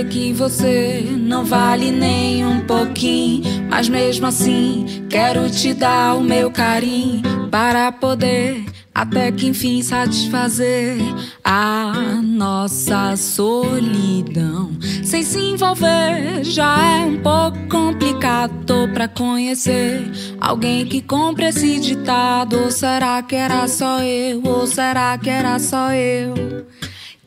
sei que você não vale nem um pouquinho, mas mesmo assim quero te dar o meu carinho para poder até que enfim satisfazer a nossa solidão. Sem se envolver já é um pouco complicado. Tô pra conhecer alguém que compre esse ditado. Ou será que era só eu? Ou será que era só eu?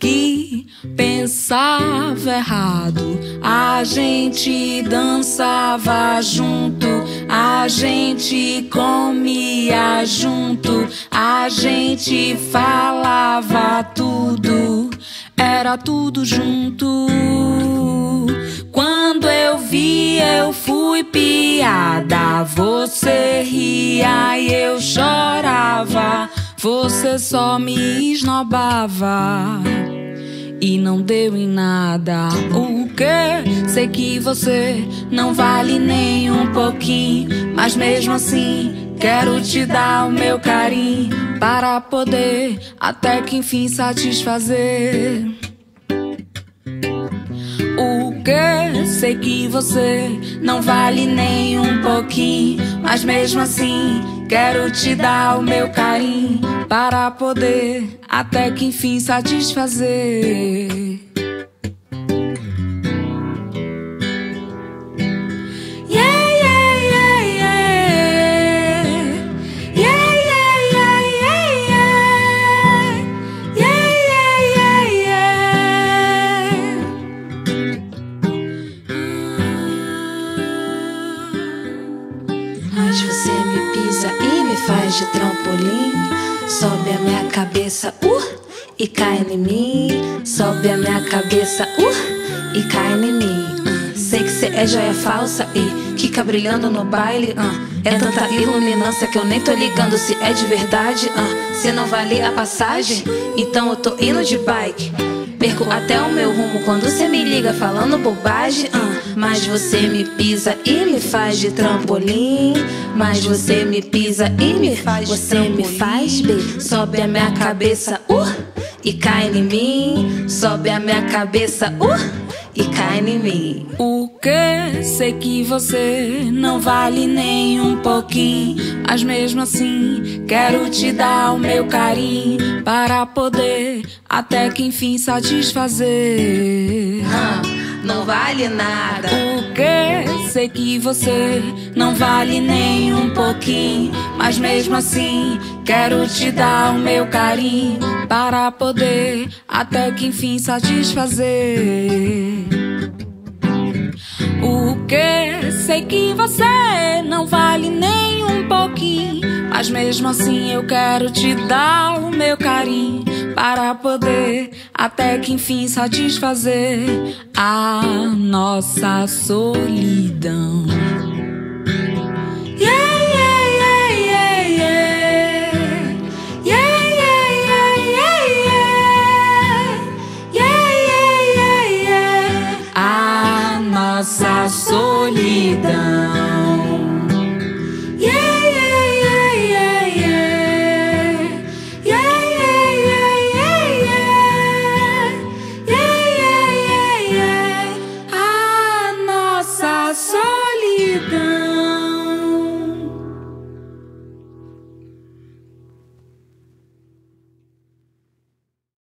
Que pensava errado. A gente dançava junto, a gente comia junto, a gente falava tudo, era tudo junto. Quando eu vi, eu fui piada. Você ria e eu chorava. Você só me esnobava e não deu em nada. O que? Sei que você não vale nem um pouquinho, mas mesmo assim quero te dar o meu carinho para poder até que enfim satisfazer. O que? Sei que você não vale nem um pouquinho, mas mesmo assim quero te dar o meu carinho para poder até que enfim satisfazer. Você me pisa e me faz de trampolim. Sobe a minha cabeça, uh, e cai em mim. Sobe a minha cabeça, uh, e cai em mim. Uh, sei que cê é joia falsa e fica brilhando no baile. Uh, é tanta iluminância que eu nem tô ligando se é de verdade. Uh, se não vale a passagem, então eu tô indo de bike. Perco até o meu rumo quando cê me liga falando bobagem. Uh, mas você me pisa e me faz de trampolim. Mas você me pisa e me faz Você me faz bem. Sobe a minha cabeça, uh, e cai em mim. Sobe a minha cabeça, uh e cai em mim. O que? Sei que você não vale nem um pouquinho, mas mesmo assim quero te dar o meu carinho para poder até que enfim satisfazer. Ah, não vale nada. O que? Sei que você não vale nem um pouquinho, mas mesmo assim quero te dar o meu carinho para poder até que enfim satisfazer. O que? Sei que você não vale nem um pouquinho, mas mesmo assim eu quero te dar o meu carinho para poder até que enfim satisfazer a nossa solidão. Yeah, yeah, yeah,